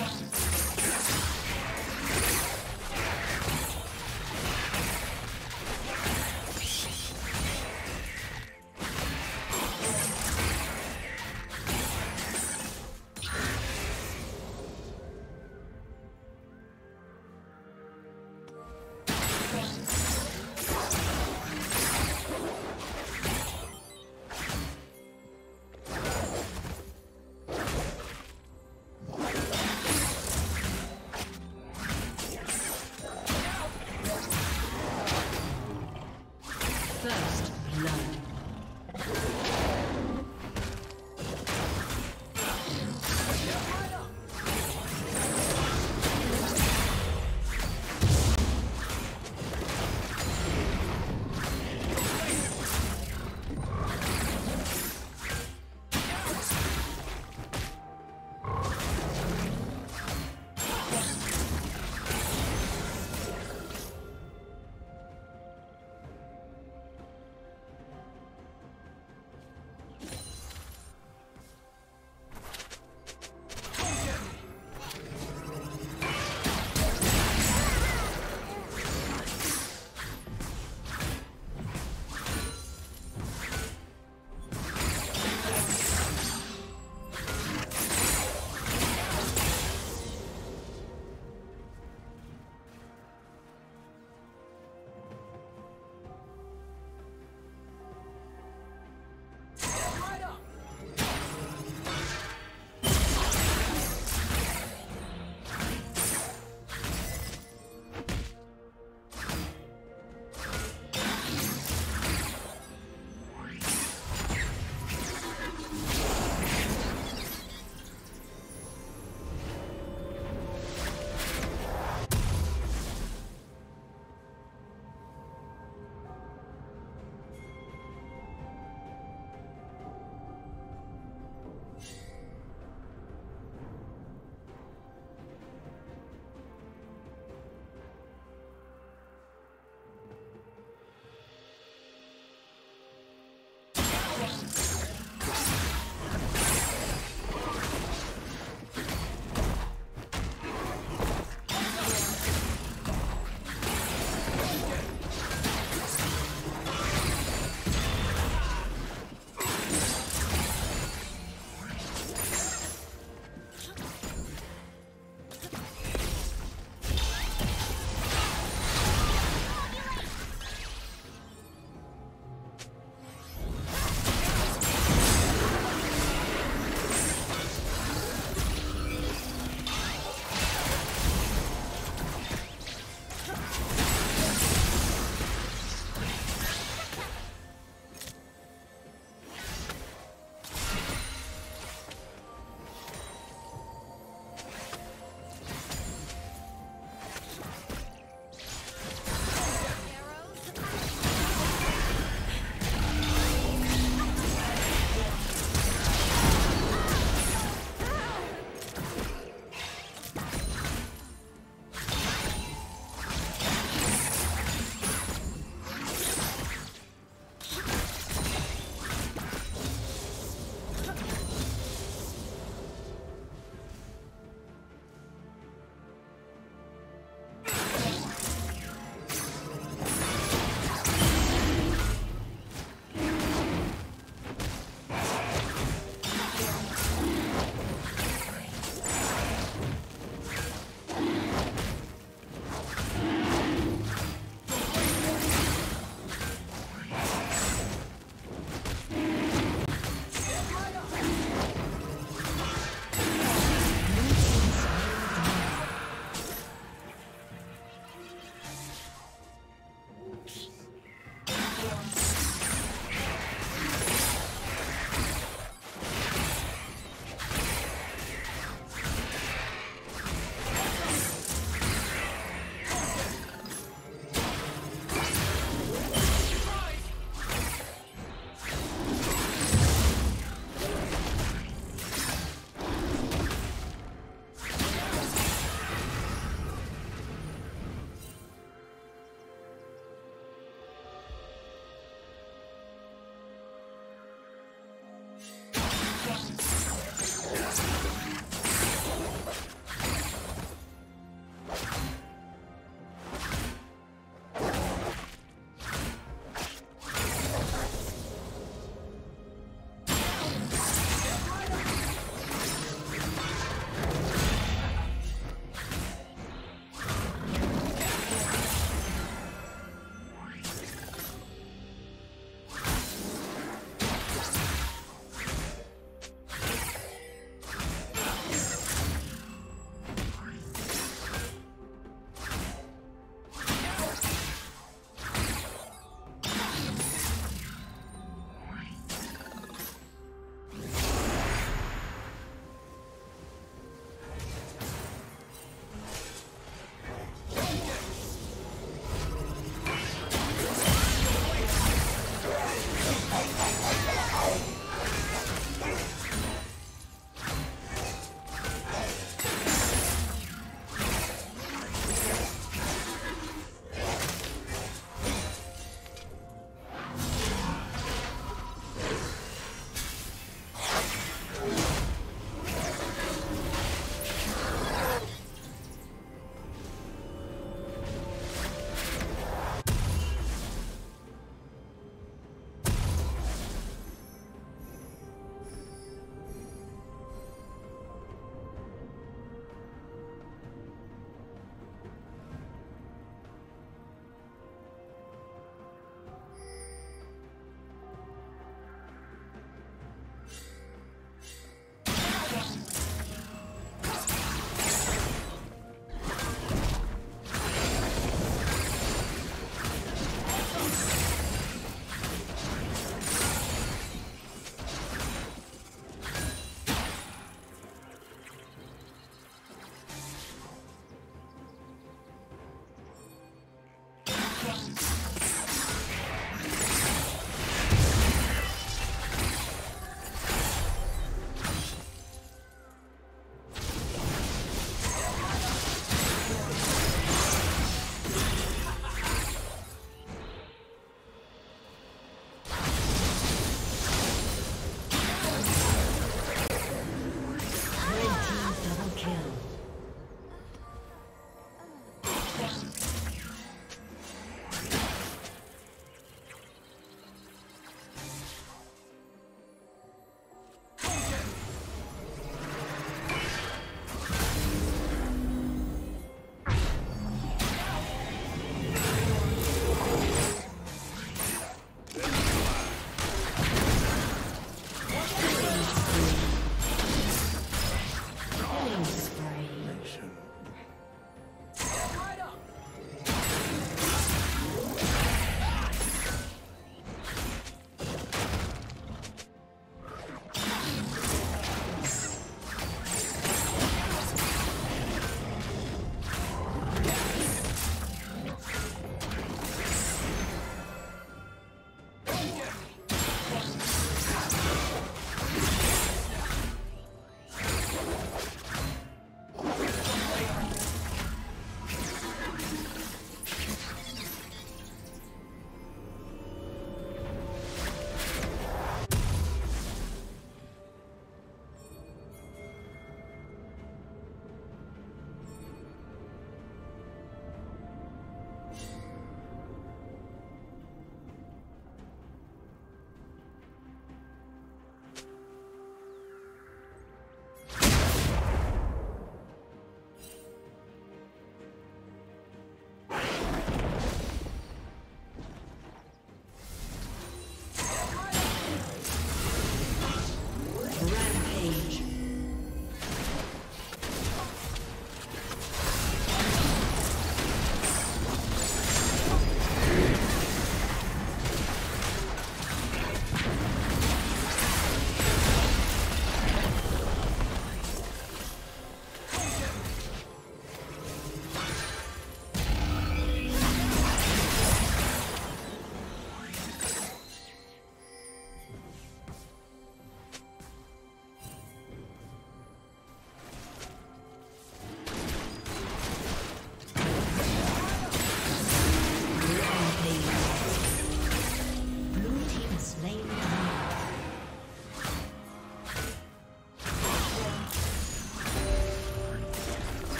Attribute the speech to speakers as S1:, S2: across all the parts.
S1: Yeah.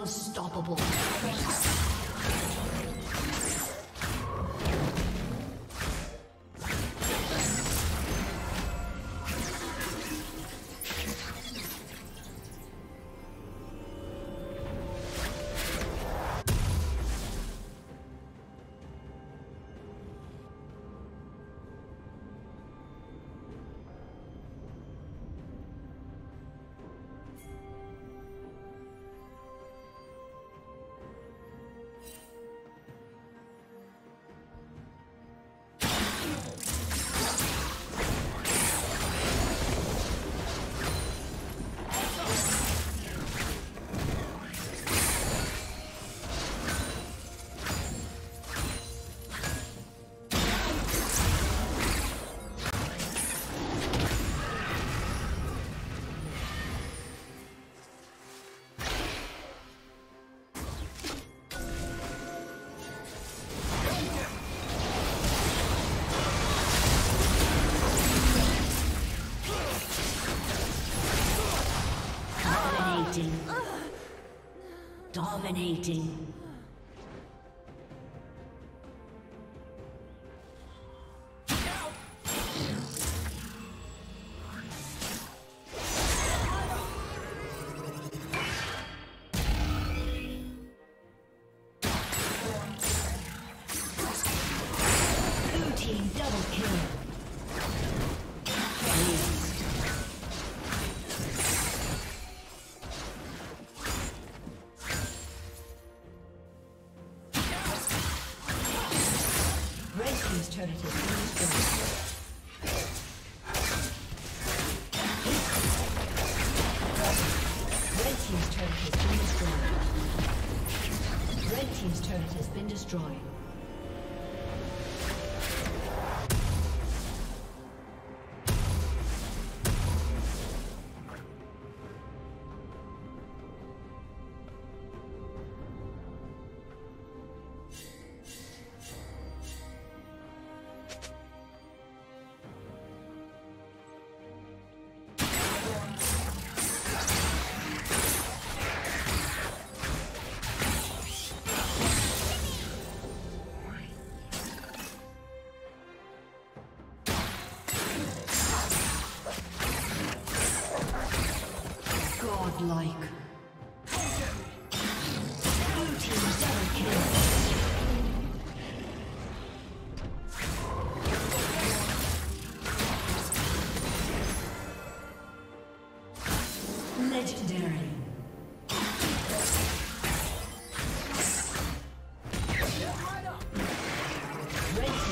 S1: Unstoppable. Dominating. Destroyed.